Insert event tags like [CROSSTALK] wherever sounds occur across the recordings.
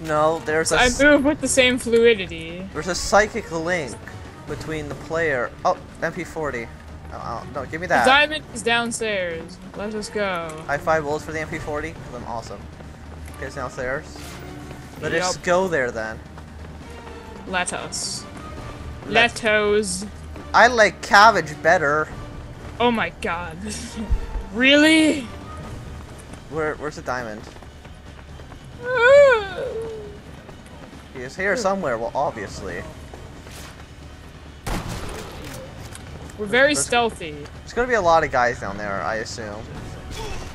No, there's a I move with the same fluidity. there's a psychic link between the player. Oh, MP40. Oh, no, give me The that. diamond is downstairs. Let us go. High five bullets for the MP40 because I'm awesome. Okay, it's downstairs. Let us go there then. Let us. Let- Let us. I like cabbage better. Oh my god. [LAUGHS] really? Where, where's the diamond? He is here somewhere. Well, obviously. We're very Let's- stealthy. There's gonna be a lot of guys down there, I assume.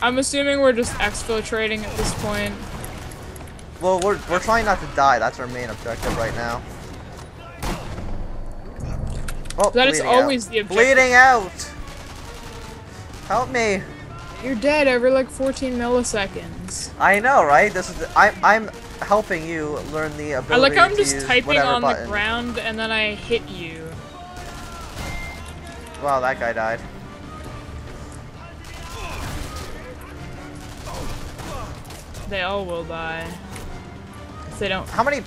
I'm assuming we're just exfiltrating at this point. Well, we're we're trying not to die. That's our main objective right now. Oh, That is bleeding out. always the objective. Bleeding out. Help me. You're dead every like 14 milliseconds. I know, right? This is the, I'm I'm helping you learn the ability. I like how I'm just typing on button. the ground and then I hit you. Wow, that guy died. They all will die. They don't. How many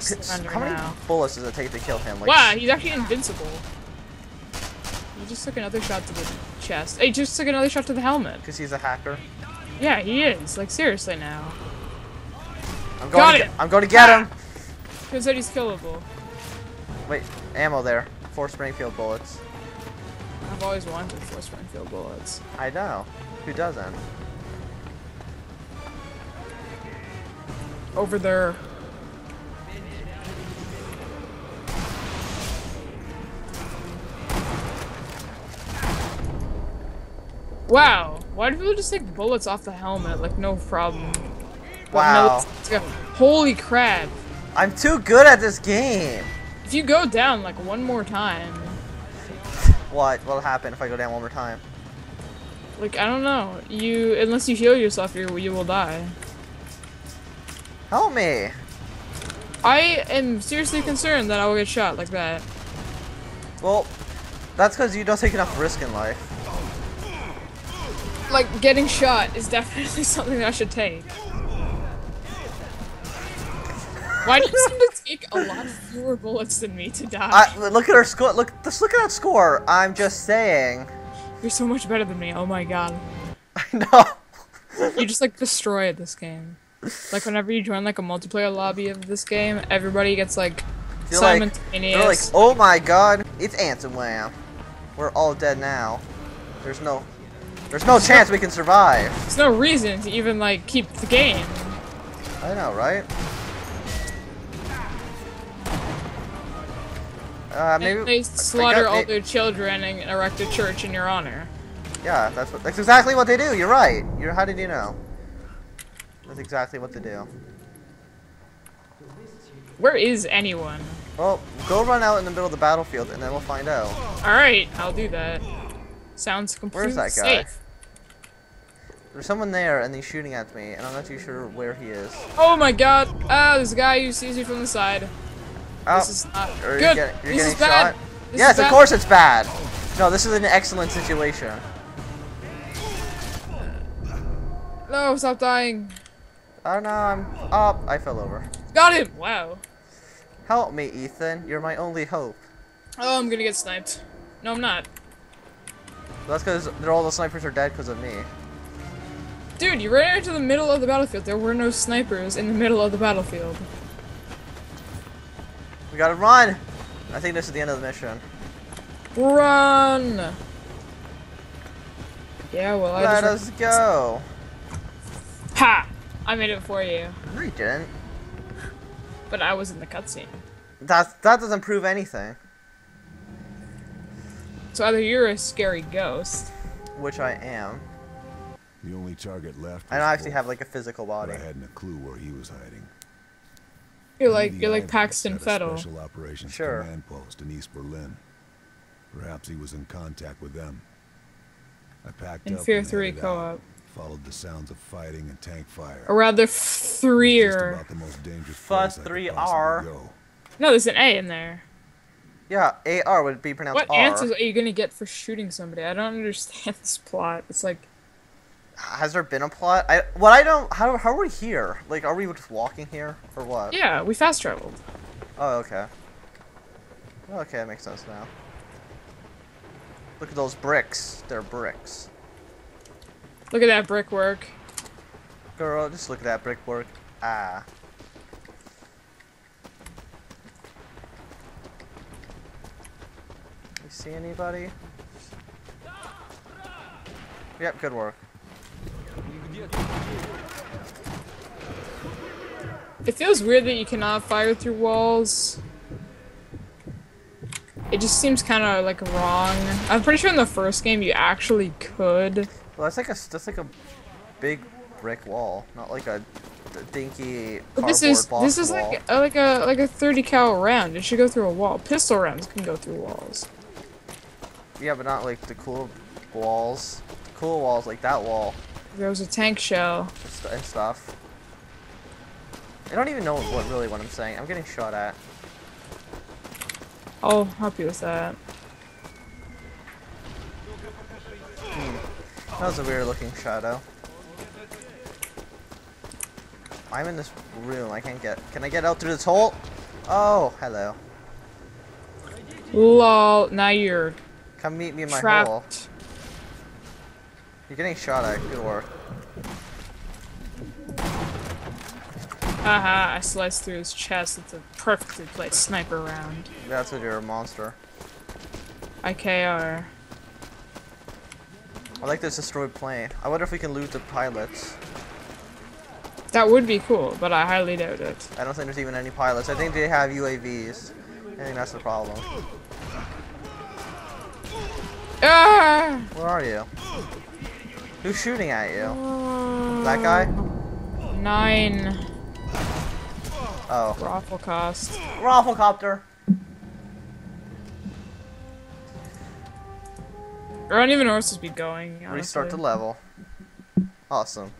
how many now. bullets does it take to kill him? Like, Wow, he's actually invincible. He just took another shot to the chest. He just took another shot to the helmet. Because he's a hacker. Yeah, he is. Like, seriously now. I'm going Got to it. get, I'm going to get him. Who said he's killable? Wait, ammo there. Four Springfield bullets. I've always wanted four Springfield bullets. I know. Who doesn't? Over there. Wow, why do people just take bullets off the helmet like no problem? Wow. no- Holy crap. I'm too good at this game. If you go down like one more time, What? What'll happen if I go down one more time? like I don't know, you unless you heal yourself, you you will die. Help me. I am seriously concerned that I will get shot like that. Well, that's because you don't take enough risk in life. Like getting shot is [LAUGHS] definitely something I should take. Why do you seem to take a lot fewer bullets than me to die? I, look at our score. Look, just look at that score. I'm just saying. You're so much better than me. Oh my god. [LAUGHS] I know. You just like destroy this game. Like whenever you join like a multiplayer lobby of this game, everybody gets like You're like, simultaneous. they're like, oh my god, it's Anthnwam. We're all dead now. There's no, there's no chance we can survive. There's no reason to even like keep the game. I know, right? Uh, maybe they I slaughter forgot- all their children and erect a church in your honor. Yeah, that's what. That's exactly what they do. You're right. You're. How did you know? That's exactly what they do. Where is anyone? Well, go run out in the middle of the battlefield, and then we'll find out. Alright, I'll do that. Sounds completely Where's that guy? safe. There's someone there, and he's shooting at me, and I'm not too sure where he is. Oh my god. Ah, there's a guy who sees you from the side. Oh, This is not are you good. get- you're this getting is bad. shot? This yes, is of bad. course it's bad. No, this is an excellent situation. No, stop dying. Oh no, I'm up. I fell over. Got him! Wow. Help me, Ethan. You're my only hope. Oh, I'm gonna get sniped. No, I'm not. That's because they're all the snipers are dead because of me. Dude, you ran into the middle of the battlefield. There were no snipers in the middle of the battlefield. We gotta run. I think this is the end of the mission. Run! Yeah, well, I Let us go. Ha! I made it for you. No, you didn't. But I was in the cutscene. That that doesn't prove anything. So either you're a scary ghost, Which I am. The only target left. And I don't actually Wolf, have like a physical body. I hadn't a clue where he was hiding. You're like you're like Paxton had Fettel. Special operations Sure. command post in East Berlin. Perhaps he was in contact with them. I packed In up Fear and 3 co-op. out, Followed the sounds of fighting and tank fire. Or rather, Just threer. about the most dangerous Fuss place I could 3R. go. No, there's an A in there. Yeah, AR would be pronounced What R. answers are you gonna get for shooting somebody? I don't understand [LAUGHS] this plot. It's like has there been a plot? I what I don't how how are we here? Like, are we just walking here or what? Yeah, we fast traveled. Oh, okay. Okay, that makes sense now. Look at those bricks. They're bricks. Look at that brickwork. Girl, just look at that brickwork. Ah. You see anybody? Yep, good work. It feels weird that you cannot fire through walls. It just seems kind of like wrong. I'm pretty sure in the first game you actually could. Well, that's like a that's like a big brick wall, not like a dinky But this is this is wall. like a, like a like a 30 cal round. It should go through a wall. Pistol rounds can go through walls. Yeah, but not like the cool walls. The cool walls like that wall There was a tank shell. and stuff. I don't even know what really what I'm saying. I'm getting shot at. I'll help you with that. Hmm. That was a weird looking shadow. I'm in this room. I can't get. Can I get out through this hole? Oh, hello. Lol. Now you're Come meet me in my hole. You're getting shot at. Good work. Haha, I sliced through his chest. It's a perfectly placed sniper round. That's what you're a monster. IKR. I like this destroyed plane. I wonder if we can loot the pilots. That would be cool, but I highly doubt it. I don't think there's even any pilots. I think they have UAVs. I think that's the problem. Ah! Where are you? Who's shooting at you? Um, that guy? Nine. Oh. Raffle cost. Rafflecopter. I don't even know where to be going. Honestly. Restart the level. Awesome.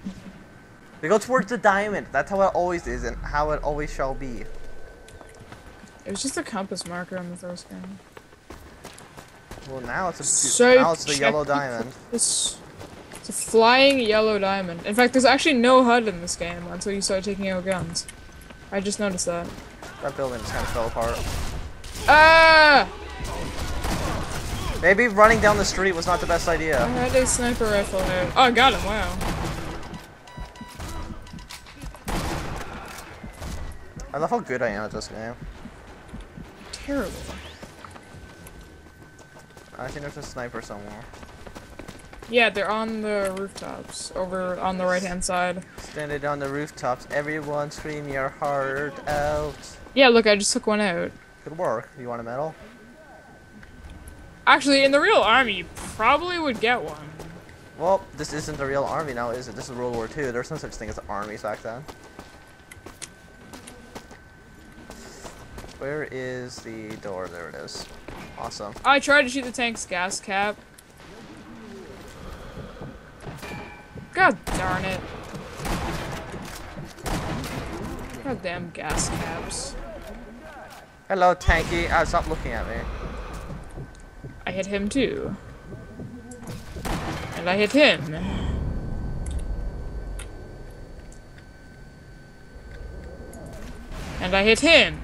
We go towards the diamond. That's how it always is and how it always shall be. It was just a compass marker on the first game. Well, now it's a So now it's the yellow diamond. It's, it's a flying yellow diamond. In fact, there's actually no HUD in this game until you start taking out guns. I just noticed that. That building just kind of fell apart. Ah! Maybe running down the street was not the best idea. I had a sniper rifle out. Oh, I got him. Wow. I love how good I am at this game. Terrible. I think there's a sniper somewhere. Yeah, they're on the rooftops over on the right hand side. Standing on the rooftops, everyone scream your heart out. Yeah, look, I just took one out. Good work. You want a medal? Actually, in the real army, you probably would get one. Well, this isn't the real army now, is it? This is World War II. There's no such thing as armies back then. Where is the door? There it is. Awesome. I tried to shoot the tank's gas cap. God darn it. Goddamn gas caps. Hello, Tanky. Ah, stop looking at me. I hit him too. And I hit him. And I hit him.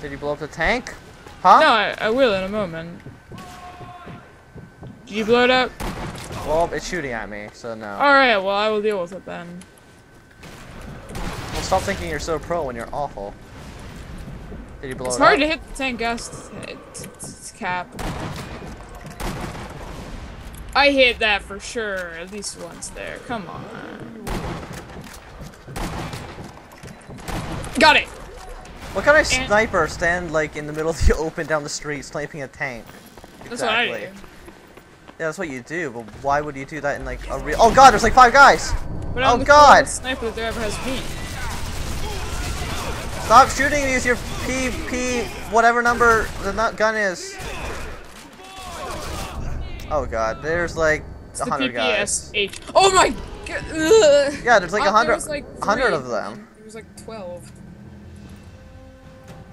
Did you blow up the tank? Huh? No, I, I will in a moment. Did you blow it up? Well, it's shooting at me, so no. Alright, well I will deal with it then. Well, stop thinking you're so pro when you're awful. Did you blow It's it hard up? to hit the tank gas cap. I hit that for sure, at least once there. Come on. Got it! What kind of And- sniper stand like in the middle of the [LAUGHS] open down the street sniping a tank? That's what I do. Yeah, that's what you do, but why would you do that in like a real- Oh god, there's like five guys! But Oh, God. sniper that there ever has been. Stop shooting with your PP, whatever number the gun is. Oh god, there's like a the hundred guys. PPSH. Oh my god! Ugh. Yeah, there's like a oh, there hundred, like, hundred of them. There was like 12.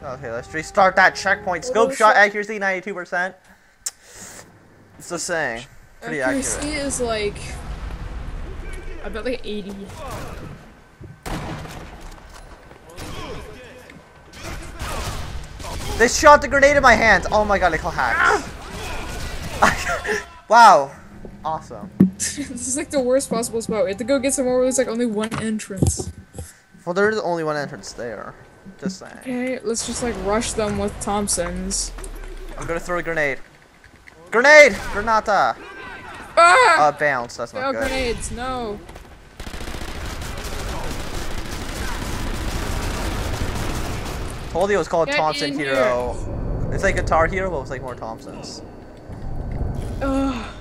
Okay, let's restart that checkpoint. Oh, Scope shot accuracy 92%. It's the saying. Pretty accurate. Accuracy is like about like 80. They shot the grenade in my hands. Oh my god, I call hacks. wow. Awesome. [LAUGHS] this is like the worst possible spot. We have to go get somewhere where there's like only one entrance. Well, there's only one entrance there. Just saying. Okay, let's just like rush them with Thompsons. I'm gonna throw a grenade. Grenade! Granata! Ah! Uh, bounce. That's not no good. grenades, no. Told you it was called Get Thompson Hero. It's like Guitar Hero, but with like more Thompsons. Ugh.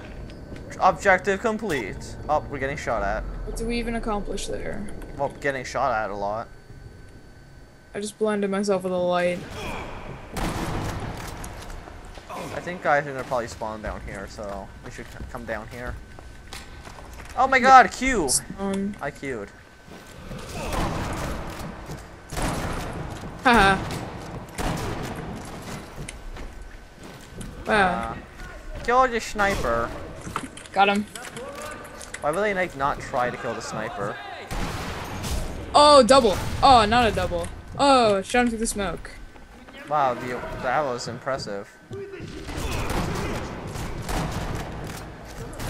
Objective complete. Oh, we're getting shot at. What do we even accomplish there? Well, getting shot at a lot. I just blended myself with a light. I think guys are gonna probably spawn down here, so we should come down here. Oh my god, Q! Um, I queued. haha. Wow, Uh, kill the sniper. got him. Why would they like not try to kill the sniper? Oh, double. Oh, not a double. Oh, shot him through the smoke. Wow, the, that was impressive.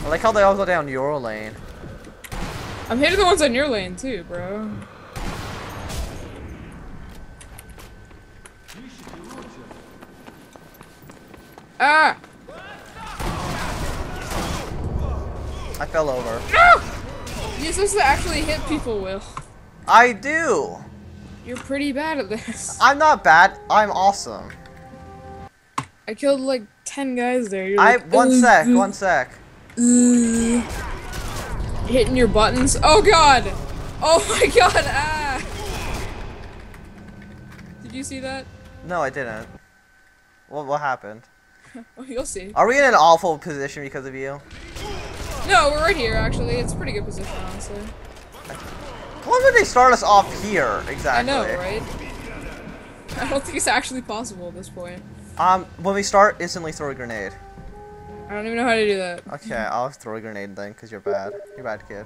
I like how they all go down your lane. I'm hitting the ones on your lane too, bro. Ah! I fell over. No! You're supposed to actually hit people, Will. I do! You're pretty bad at this. [LAUGHS] I'm not bad, I'm awesome. I killed like 10 guys there. You're I- like, one "Ooh, sec, one sec. Ooh." Hitting your buttons. Oh god! Oh my [LAUGHS] god! Ah! Did you see that? No, I didn't. What, what happened? [LAUGHS] Oh, you'll see. Are we in an awful position because of you? No, we're right here actually. It's a pretty good position, honestly. Why would they start us off here, exactly? I know, right? [LAUGHS] I don't think it's actually possible at this point. Um, when we start, instantly throw a grenade. I don't even know how to do that. Okay, I'll throw a grenade then, because you're bad. You're bad, kid.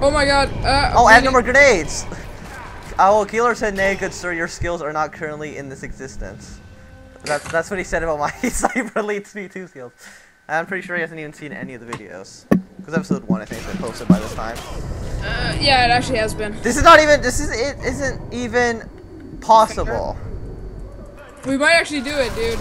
Oh my god. Uh, Oh, I'm and no more grenades! [LAUGHS] Oh, Keeler said, nay, good sir, your skills are not currently in this existence. That's, that's what he said about my Sniper Elite V2 skills. I'm pretty sure he hasn't even seen any of the videos. Because episode 1, I think, has been posted by this time. Uh, yeah, it actually has been. This is not even, this is, it isn't even possible. We might actually do it, dude.